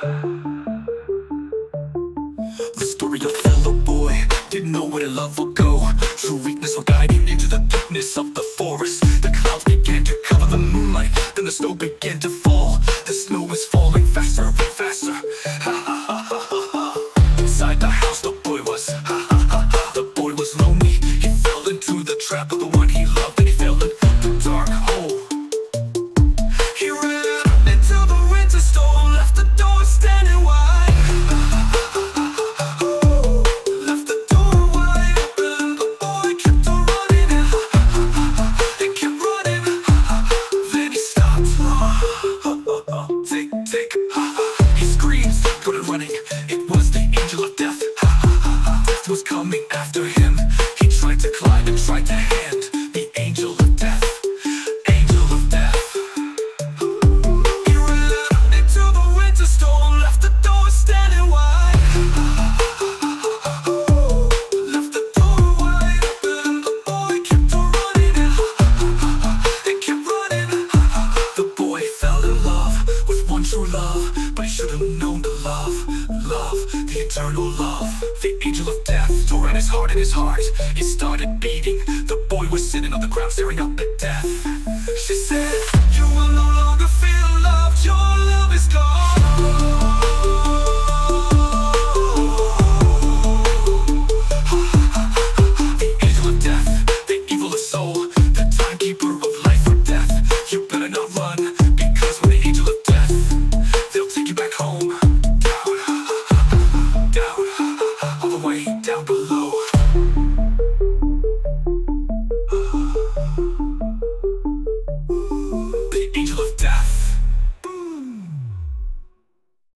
The story of fellow boy. Didn't know where to love would go. True weakness will guide him into the thickness of the forest. The clouds began to cover the moonlight. Then the snow began to fall. The snow was falling faster and faster. Ha ha ha ha Inside the house the boy was Ha ha ha The boy was lonely. He fell into the trap of the one he loved And he fell in the dark. Was coming after him. He tried to climb and tried to hand the angel of death. Angel of death. He ran out into the winter storm, left the door standing wide. Left the door wide open, the boy kept on running. He kept running. The boy fell in love with one true love, but he should have known the love, the eternal love. The angel of death tore at his heart and his heart. It started beating. The boy was sitting on the ground, staring up at death. muito.